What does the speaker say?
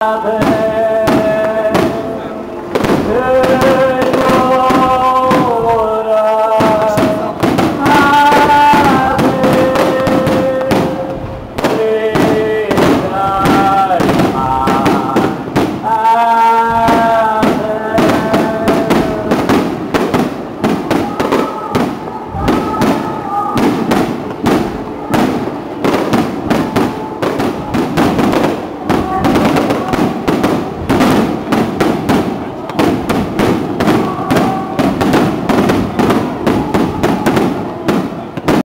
Amen.